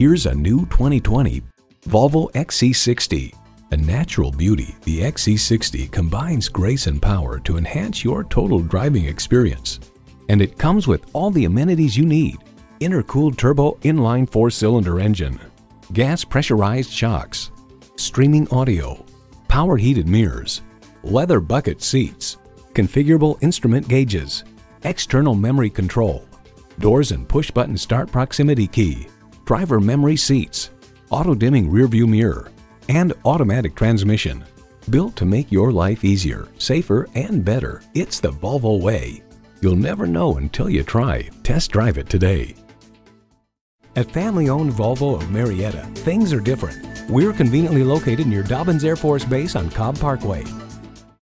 Here's a new 2020 Volvo XC60. A natural beauty, the XC60 combines grace and power to enhance your total driving experience. And it comes with all the amenities you need. Intercooled turbo inline four-cylinder engine, gas pressurized shocks, streaming audio, power heated mirrors, leather bucket seats, configurable instrument gauges, external memory control, doors and push button start proximity key, driver memory seats, auto dimming rearview mirror, and automatic transmission. Built to make your life easier, safer, and better, it's the Volvo way. You'll never know until you try. Test drive it today. At family owned Volvo of Marietta, things are different. We're conveniently located near Dobbins Air Force Base on Cobb Parkway.